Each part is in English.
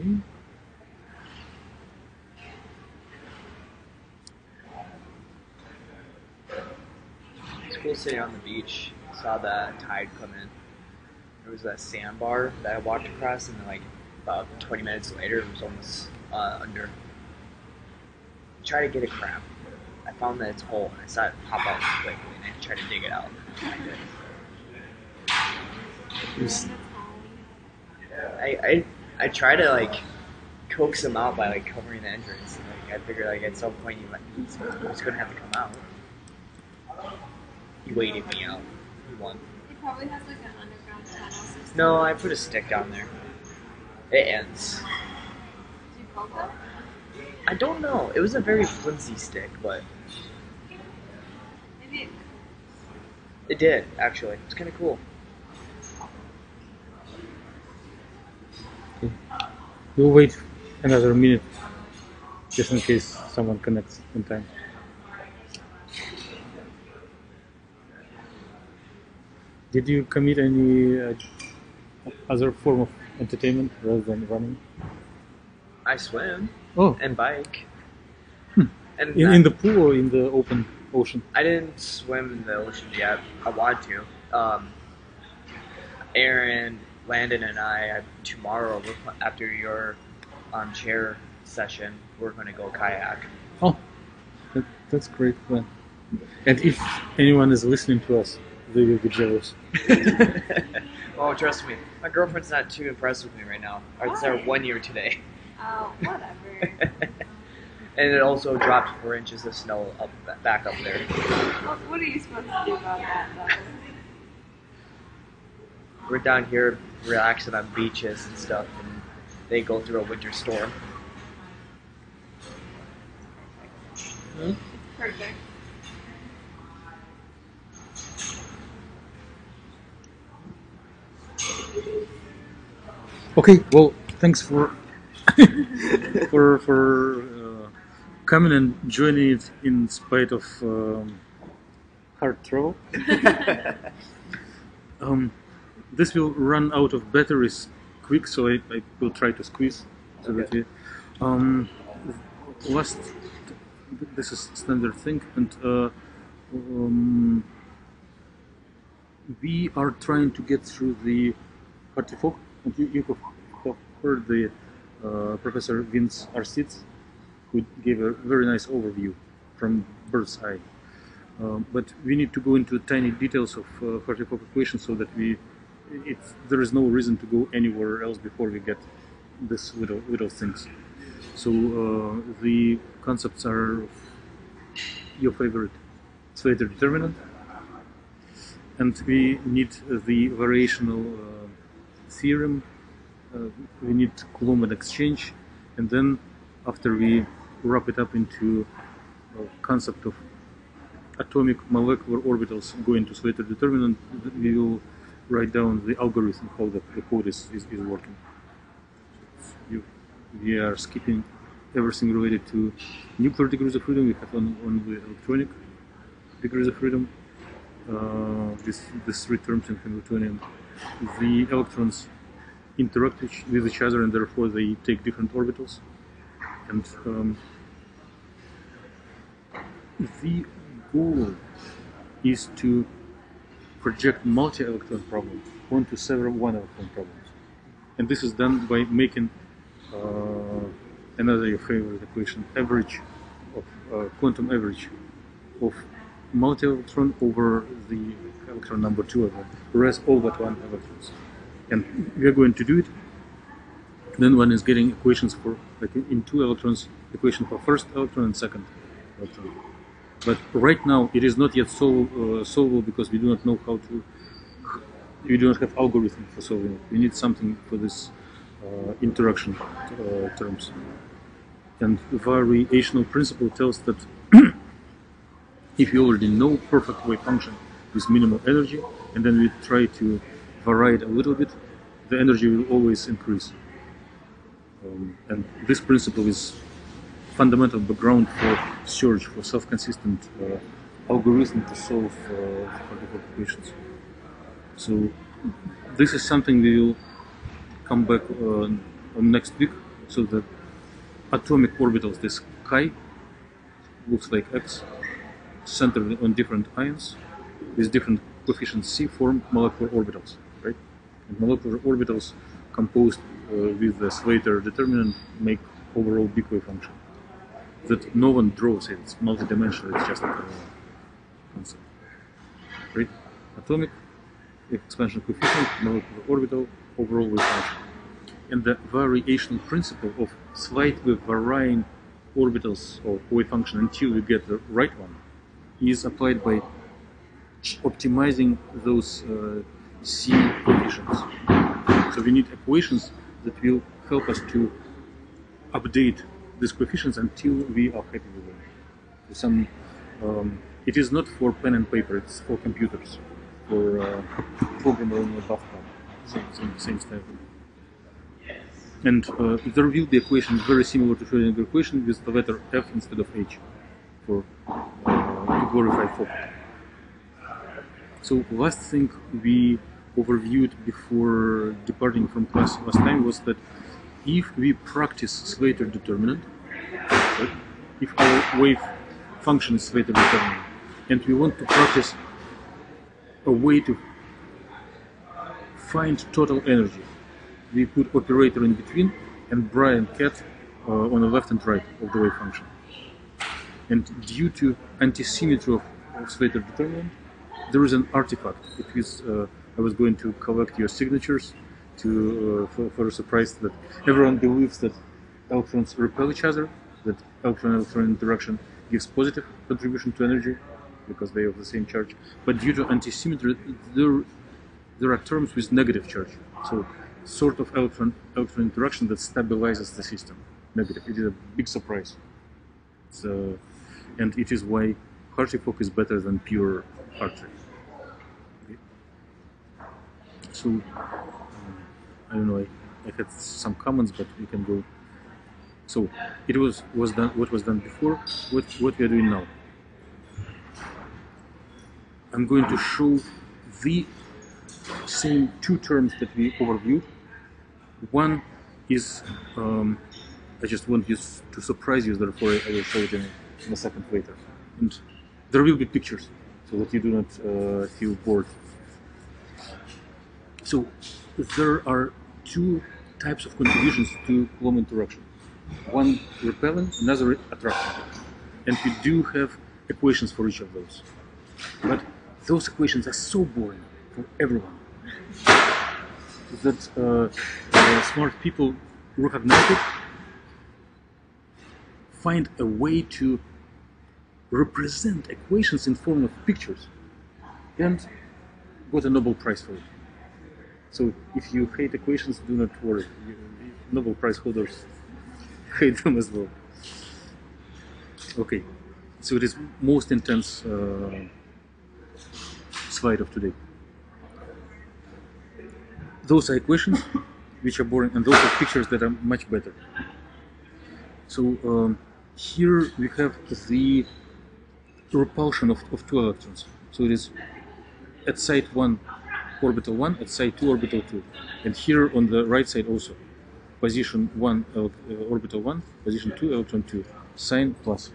Okay. It's cool sitting on the beach. Saw the tide come in. There was that sandbar that I walked across, and then like about 20 minutes later, it was almost uh, under. Try to get a crab. I found that it's whole, and I saw it pop out quickly, and I tried to dig it out. I. I, I try to like coax him out by like covering the entrance. And, Like I figured like at some point he might, he's, he's gonna have to come out. He waited me out. He won. He probably has like an underground tunnel system. No, I put a stick down there. It ends. Did you poke it? I don't know. It was a very flimsy stick, but Maybe it it did actually. It's kind of cool. We'll wait another minute just in case someone connects in time. Did you commit any uh, other form of entertainment rather than running? I swim Oh, and bike. Hmm. And in, in the pool or in the open ocean? I didn't swim in the ocean yet. I want to. Um, Aaron, Landon, and I, I tomorrow after your um, chair session, we're going to go kayak. Oh, that, that's great plan. And if anyone is listening to us, they will be jealous. oh, trust me, my girlfriend's not too impressed with me right now. It's our one year today, Oh, whatever. and it also dropped four inches of snow up back up there. what, what are you supposed to do about that, though? We're down here relaxing on beaches and stuff, and they go through a winter storm. Perfect. Okay, well, thanks for for for uh, coming and joining it in spite of um, hard travel. Um, this will run out of batteries quick, so I, I will try to squeeze. So that we, um, last, this is standard thing, and uh, um, we are trying to get through the artifact, and you, you have heard the uh, Professor Vince Arstitz, who gave a very nice overview from bird's eye. Um, but we need to go into tiny details of uh, Hartree-Fock equation so that we, it's, there is no reason to go anywhere else before we get this little things. So uh, the concepts are your favorite Slater determinant, and we need the variational uh, theorem. Uh, we need Coulomb exchange, and then after we wrap it up into a concept of atomic molecular orbitals going to Slater determinant, we will write down the algorithm how the, the code is, is, is working. You, we are skipping everything related to nuclear degrees of freedom. We have on, on the electronic degrees of freedom. Uh, this, this three terms in Hamiltonian. The electrons interact with each other and therefore they take different orbitals. And um, the goal is to project multi-electron problems onto several one-electron problems. And this is done by making uh, another your favorite equation, average of uh, quantum average of multi-electron over the electron number two it, whereas all but one electrons. And we are going to do it. Then one is getting equations for, like in two electrons, equation for first electron and second electron. But right now it is not yet sol- uh, solvable because we do not know how to. We do not have algorithm for solving it. We need something for this uh, interaction uh, terms. And the variational principle tells that if you already know perfect wave function with minimal energy, and then we try to vary it a little bit, the energy will always increase. Um, and this principle is fundamental background for search for self-consistent uh, algorithm to solve uh, quantum equations. So this is something we will come back uh, on next week So the atomic orbitals, this chi, looks like X, centered on different ions with different coefficients C form molecular orbitals, right? And molecular orbitals composed uh, with the Slater determinant make overall big wave function. That no one draws it, it's multidimensional, it's just a concept. Right? Atomic expansion coefficient, molecular orbital, overall wave function. And the variation principle of slightly varying orbitals or wave function until you get the right one is applied by optimizing those uh, C coefficients. So we need equations that will help us to update these coefficients until we are happy with them. Some, um, it is not for pen and paper; it's for computers, for uh, programmer in a bathtub, same, same, same style. And uh, there will be equations very similar to Schrödinger equation with the letter F instead of H for uh, to glorify Fock. So last thing we overviewed before departing from class last time was that if we practice Slater determinant, if our wave function is Slater determinant, and we want to practice a way to find total energy, we put operator in between and Bra and ket uh, on the left and right of the wave function. And due to antisymmetry of, of Slater determinant, there is an artifact. It is uh, I was going to collect your signatures to uh, for, for a surprise that everyone believes that electrons repel each other, that electron-electron interaction gives positive contribution to energy because they have the same charge. But due to antisymmetry, there there are terms with negative charge. So sort of electron electron interaction that stabilizes the system. Negative. It is a big surprise. So, and it is why Hartree-Fock is better than pure Hartree. Okay. So I don't know. I, I had some comments, but we can go. So it was was done. What was done before? What what we are doing now? I'm going to show the same two terms that we overviewed. One is um, I just want you to surprise you, therefore I will show it in, in a second later. And there will be pictures so that you do not uh, feel bored. So there are two types of contributions to Coulomb interaction. One repelling, another attracting. And we do have equations for each of those. But those equations are so boring for everyone that uh, uh, smart people recognize it, find a way to represent equations in form of pictures, and got a Nobel Prize for it. So if you hate equations, do not worry. Nobel Prize holders hate them as well. Okay, so it is most intense uh, slide of today. Those are equations which are boring, and those are pictures that are much better. So um, here we have the repulsion of, of two electrons. So it is at site 1 orbital 1, at site 2 orbital 2. And here on the right side also, position 1 uh, orbital 1, position 2 electron 2, sign plus.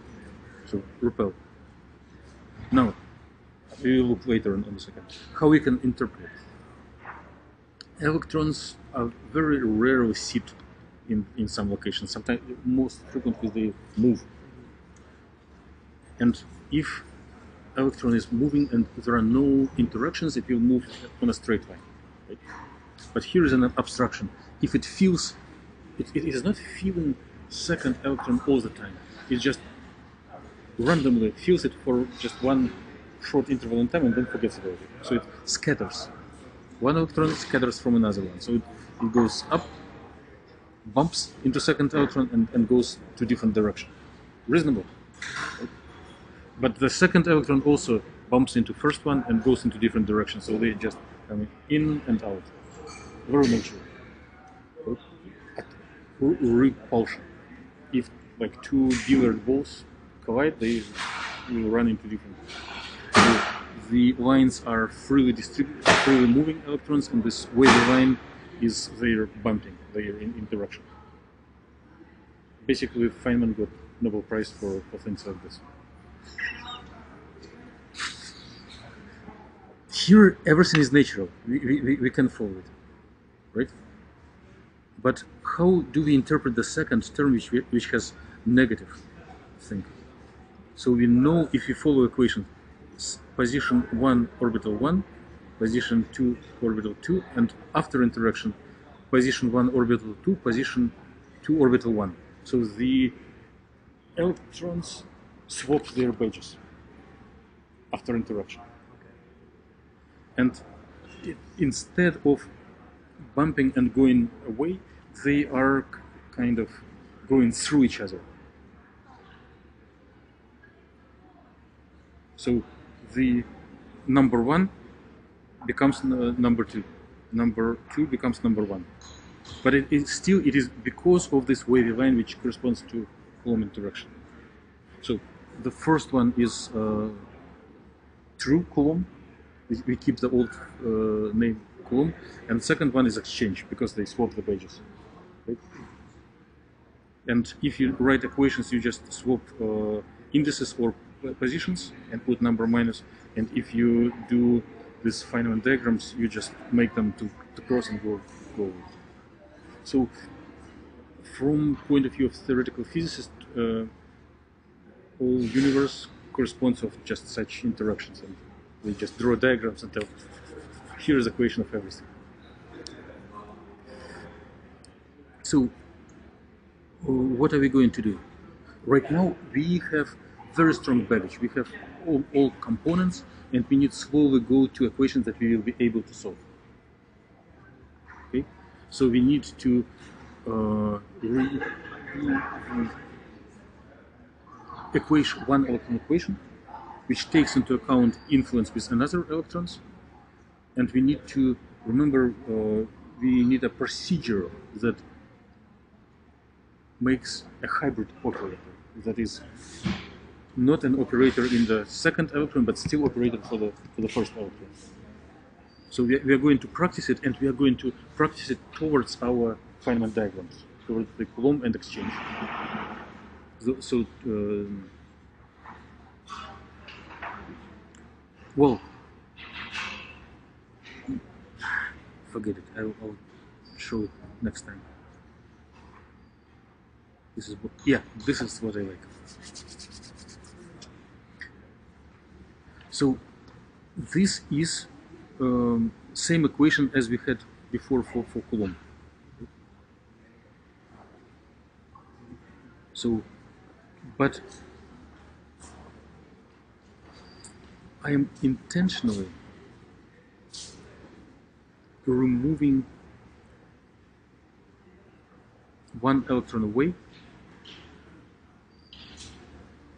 So repel. Now, we will look later on, on the second. How we can interpret. Electrons are very rarely sit in, in some locations. Sometimes, most frequently, they move. And if electron is moving and there are no interactions, it will move on a straight line. Right? But here is an abstraction. If it feels, it, it is not feeling second electron all the time. It just randomly feels it for just one short interval in time and then forgets about it. So it scatters. One electron scatters from another one. So it, it goes up, bumps into second electron and, and goes to different direction. Reasonable. Right? But the second electron also bumps into first one and goes into different directions. So they just come in and out. Very natural. Repulsion. If like two billiard balls collide, they will run into different. So the lines are freely distributed, freely moving electrons, and this wavy line is their bumping, their in- interaction. basically Feynman got Nobel Prize for, for things like this. Here, everything is natural. We, we, we- can follow it, right? But how do we interpret the second term, which, we, which has negative thing? So we know if we follow equation, position 1 orbital 1, position 2 orbital 2, and after interaction, position 1 orbital 2, position 2 orbital 1. So the electrons swap their badges after interaction. And instead of bumping and going away, they are kind of going through each other. So the number one becomes number two, number two becomes number one. But it is still it is because of this wavy line which corresponds to Coulomb interaction. So the first one is uh, true Coulomb. We, keep the old uh, name Coulomb, and second one is exchange because they swap the pages. Right? And if you write equations, you just swap uh, indices or positions and put number minus. And if you do these Feynman diagrams, you just make them to, to cross and go go. So, from point of view of theoretical physicist, uh, all universe corresponds of just such interactions, and we just draw diagrams and tell, here is the equation of everything. So, what are we going to do? Right now, we have very strong baggage. We have all, all components, and we need slowly go to equations that we will be able to solve. Okay, so we need to uh, equation one electron equation, which takes into account influence with another electrons, and we need to remember uh, we need a procedure that makes a hybrid operator. That is not an operator in the second electron but still operator for the for the first electron. So we we are going to practice it and we are going to practice it towards our Feynman diagrams towards the Coulomb and exchange so, um, well forget it I'll, I'll show next time this is what, yeah, this is what I like. So this is um, same equation as we had before for, for Coulomb. So, but I am intentionally removing one electron away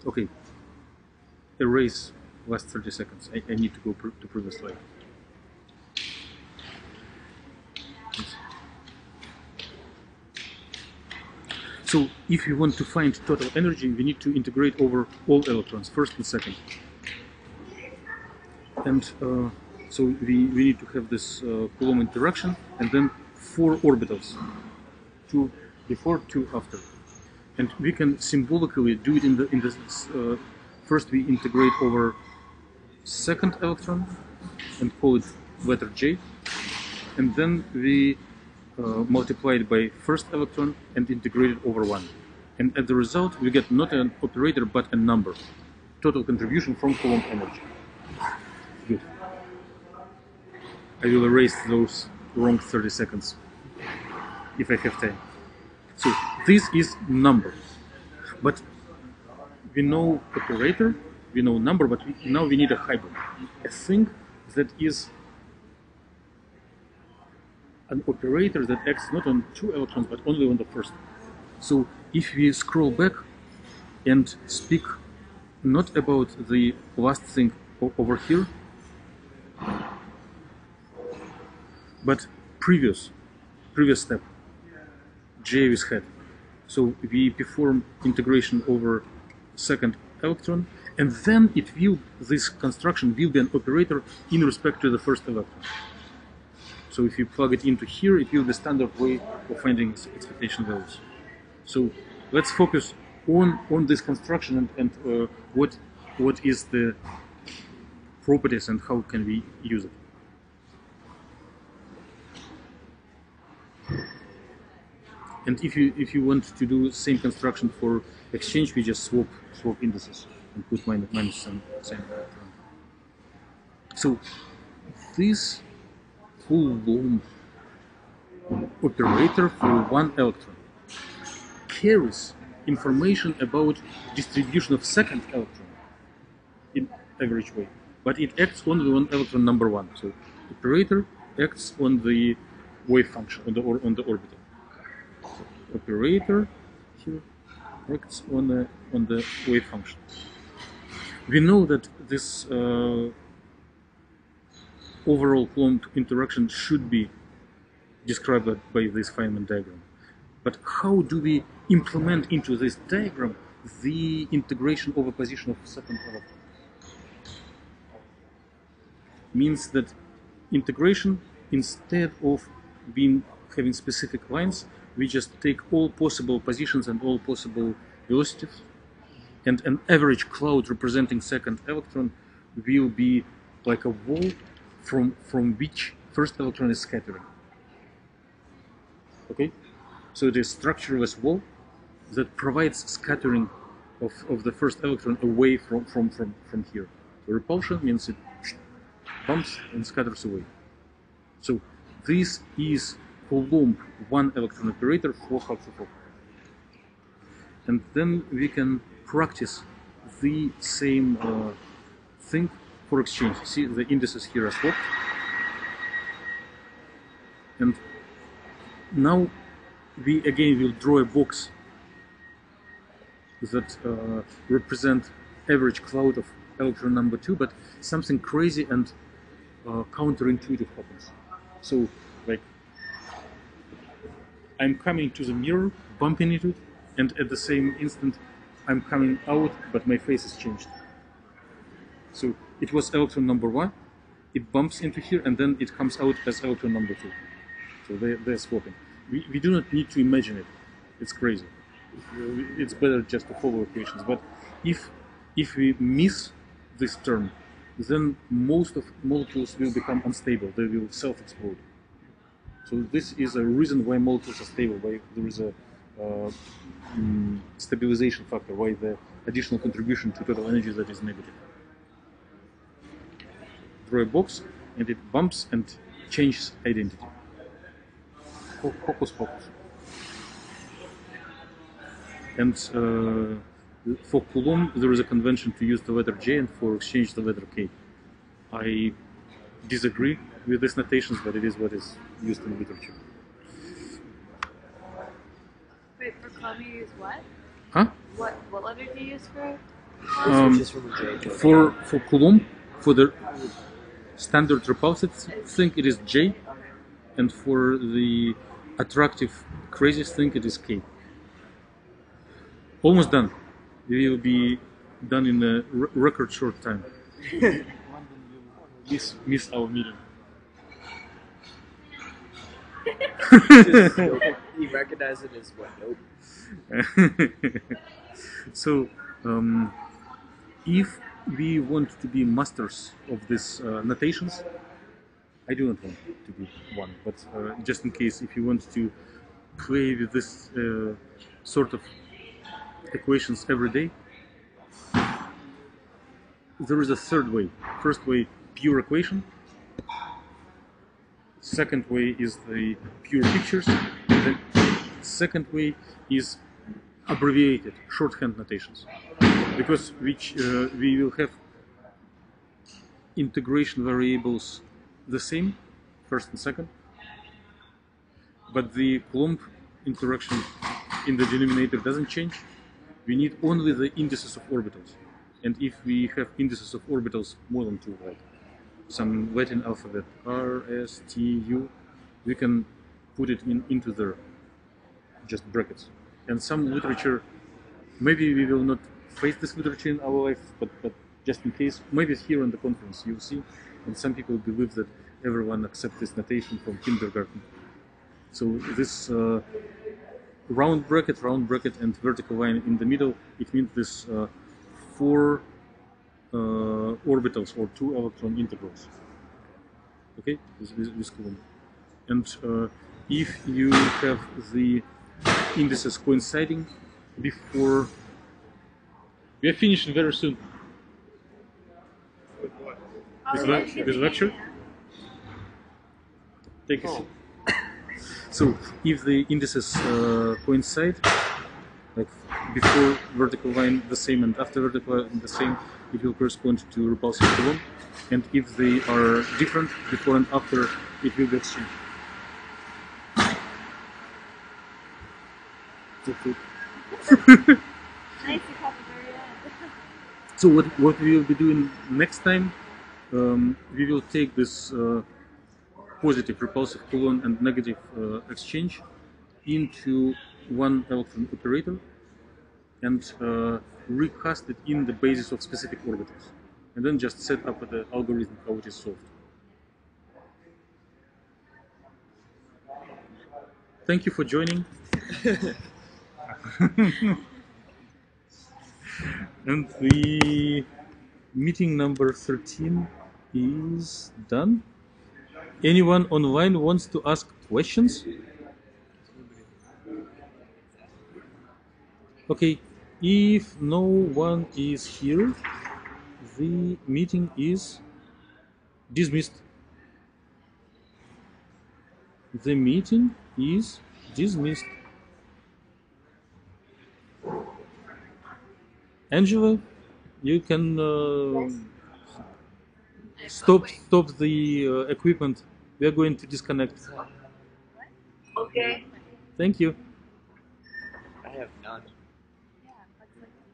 Okay. Erase last 30 seconds. I, I need to go pr- to previous slide. So if you want to find total energy, we need to integrate over all electrons, first and second. And uh, so we, we need to have this uh, Coulomb interaction and then four orbitals, two before, two after and we can symbolically do it in the in the uh, first we integrate over second electron and call it letter J and then we uh, multiply by first electron and integrated over one. And as the result we get not an operator but a number. Total contribution from Coulomb energy. Good. I will erase those wrong 30 seconds if I have time. So this is number, but we know operator, we know number, but we, now we need a hybrid, a thing that is an operator that acts not on two electrons but only on the first. So if we scroll back and speak not about the last thing over here, but previous, previous step. J with head. So we perform integration over second electron, and then it will this construction will be an operator in respect to the first electron. So if you plug it into here, it will be the standard way of finding expectation values. So let's focus on on this construction and, and uh, what what is the properties and how can we use it. And if you if you want to do same construction for exchange, we just swap swap indices and put minus minus some same. So this Coulomb operator for one electron carries information about distribution of second electron in average way, but it acts only on electron number one. So operator acts on the wave function on the or on the orbital. So operator here acts on the on the wave function. We know that this uh, overall Coulomb interaction should be described by this Feynman diagram. But how do we implement into this diagram the integration over position of second electron? Means that integration, instead of being having specific lines, we just take all possible positions and all possible velocities, and an average cloud representing second electron will be like a wall from from which first electron is scattering. Okay, so is structureless wall that provides scattering of, of the first electron away from from from from here. So repulsion means it bumps and scatters away. So this is Coulomb one electron operator for Hartree-Fock. And then we can practice the same uh, thing for exchange. See the indices here are swapped. And now we again will draw a box that uh, represent average cloud of electron number two, but something crazy and uh, counterintuitive happens. So, like, I'm coming to the mirror, bumping into it, and at the same instant, I'm coming out, but my face is changed. So it was electron number one, it bumps into here, and then it comes out as electron number two. So they, they're swapping. We, we do not need to imagine it. It's crazy. It's better just to follow equations. But if if we miss this term, then most of molecules will become unstable. They will self-explode. So this is a reason why molecules are stable. Why there is a uh, mm, stabilization factor. Why the additional contribution to total energy that is negative. Draw a box, and it bumps and changes identity. Ho- Hocus pocus. And uh, for Coulomb, there is a convention to use the letter J, and for exchange, the letter K. I disagree with these notations, but it is what is used in literature. Wait, for Coulomb you use what? Huh? What what letter do you use for? Um, Just from the J to a For for Coulomb, for the standard repulsive thing, it is J, and for the attractive, craziest thing, it is K. Almost done. We will be done in a r- record short time. miss miss our meeting. Just, you recognize it as what? Nope. so, um, if we want to be masters of these uh, notations, I do not want to be one, but uh, just in case, if you want to play with this uh, sort of equations every day, there is a third way. First way, pure equation. Second way is the pure pictures. The second way is abbreviated shorthand notations, because which uh, we will have integration variables the same, first and second, but the Coulomb interaction in the denominator doesn't change. We need only the indices of orbitals, and if we have indices of orbitals more than two, like some Latin alphabet R, S, T, U, we can put it in into the just brackets. And some literature, maybe we will not face this literature in our life, but, but just in case, maybe here in the conference you'll see, and some people believe that everyone accepts this notation from kindergarten. So this uh, round bracket, round bracket, and vertical line in the middle, it means this uh, four uh, orbitals or two electron integrals. Okay, this, this, this column. And uh, if you have the indices coinciding before, we are finishing very soon. This, Oh, le- yeah. this lecture. Take a seat. So if the indices uh, coincide, like before vertical line the same and after vertical line the same, it will correspond to repulsive coulomb. And if they are different before and after, it will be exchanged. That's it. Nice you caught the very end. So what what we will be doing next time? Um, we will take this uh, positive repulsive coulomb and negative uh, exchange into one electron operator and uh, recast it in the basis of specific orbitals, and then just set up the algorithm how it is solved. Thank you for joining. and the meeting number 13 is done. Anyone online wants to ask questions? Okay, if no one is here, the meeting is dismissed. The meeting is dismissed. Angela, you can uh, stop stop the uh, equipment. We are going to disconnect. Okay. Thank you. I have none.